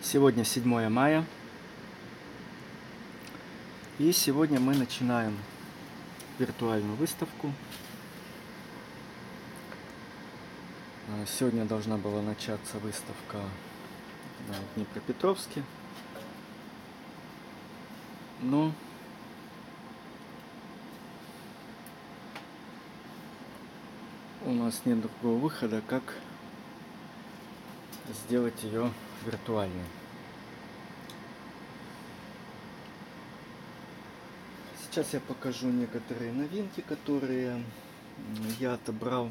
Сегодня 7 мая. И сегодня мы начинаем виртуальную выставку. А, Сегодня должна была начаться выставка в Днепропетровске. Но у нас нет другого выхода, как сделать ее виртуальной. Сейчас я покажу некоторые новинки, которые я отобрал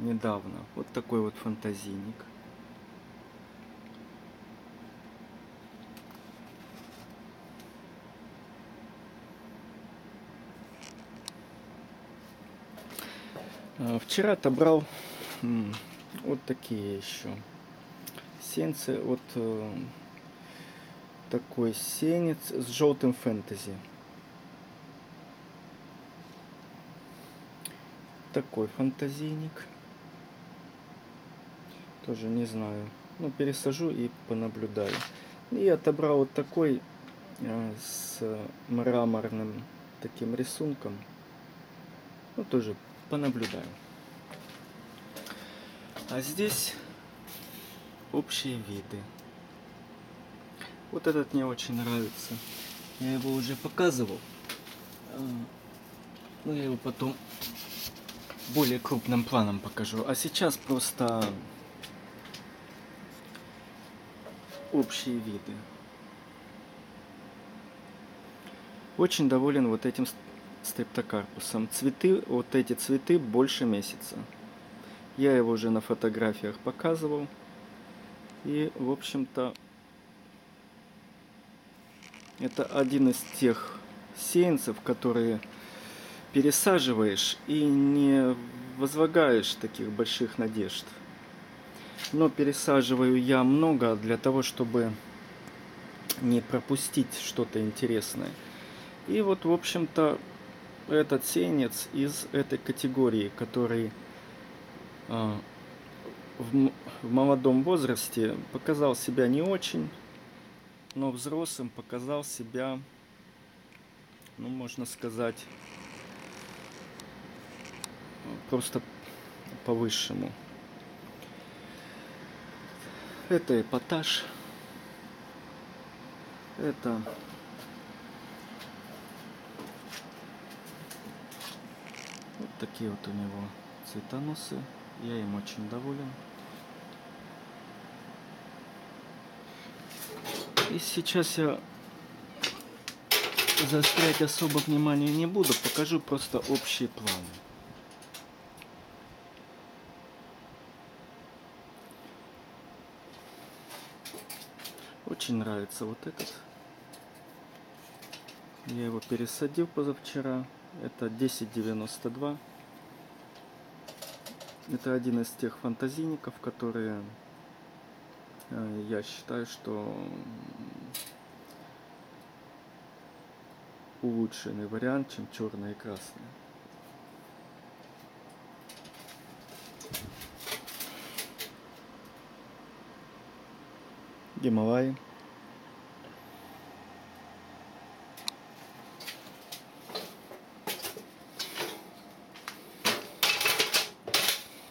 недавно. Вот такой вот фантазийник. А, Вчера отобрал вот такие еще сенцы. Вот э, такой сенец с желтым фэнтези. Такой фантазийник. Тоже не знаю. Ну, пересажу и понаблюдаю. И отобрал вот такой э, с мраморным таким рисунком. Ну, тоже понаблюдаю. А здесь общие виды. Вот этот мне очень нравится. Я его уже показывал. А, Ну, я его потом более крупным планом покажу. А сейчас просто общие виды. Очень доволен вот этим стрептокарпусом. Цветы, вот эти цветы больше месяца. Я его уже на фотографиях показывал. И, в общем-то, это один из тех сеянцев, которые пересаживаешь и не возлагаешь таких больших надежд. Но пересаживаю я много для того, чтобы не пропустить что-то интересное. И вот, в общем-то, этот сеянец из этой категории, который а, в, в молодом возрасте показал себя не очень, но взрослым показал себя, ну, можно сказать, просто по-высшему. Это эпатаж. Это вот такие вот у него цветоносы. Я им очень доволен. И сейчас я заострять особо внимание не буду, покажу просто общие планы. Очень нравится вот этот. Я его пересадил позавчера. Это 1092. Это один из тех фантазийников, которые я считаю, что улучшенный вариант, чем черный и красный. Гималаи.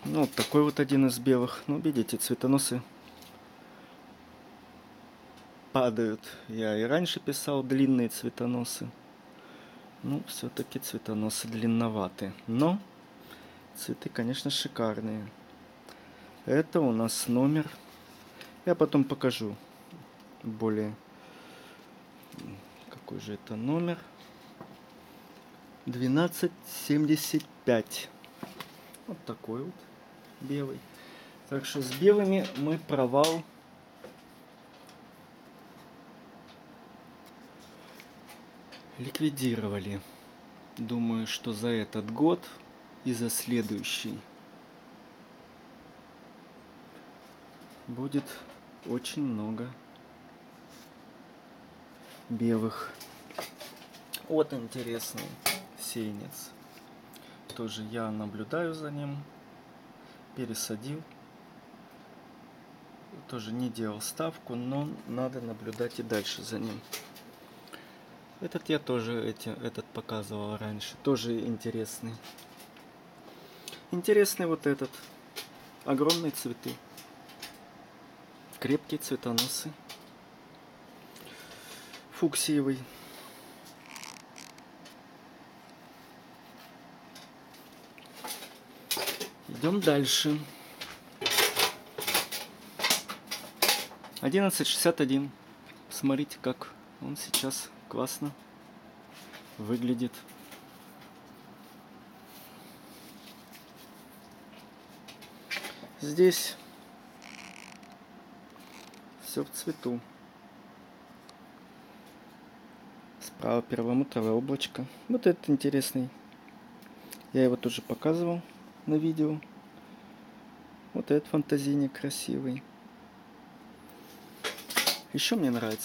Ну, вот такой вот один из белых. Ну, видите, цветоносы падают. Я и раньше писал длинные цветоносы. Ну, все-таки цветоносы длинноваты. Но цветы, конечно, шикарные. Это у нас номер. Я потом покажу более... Какой же это номер? 1275. Вот такой вот белый. Так что с белыми мы провал ликвидировали. Думаю, что за этот год и за следующий будет очень много белых. Вот интересный сеянец. Тоже я наблюдаю за ним. Пересадил. Тоже не делал ставку, но надо наблюдать и дальше за ним. Этот я тоже эти, этот показывал раньше, тоже интересный. Интересный вот этот. Огромные цветы. Крепкие цветоносы. Фуксиевый. Идем дальше. 11.61. Смотрите, как он сейчас классно выглядит. Здесь все в цвету. Справа первомутровое облачко. Вот этот интересный. Я его тоже показывал на видео. Вот этот фантазийник красивый. Еще мне нравится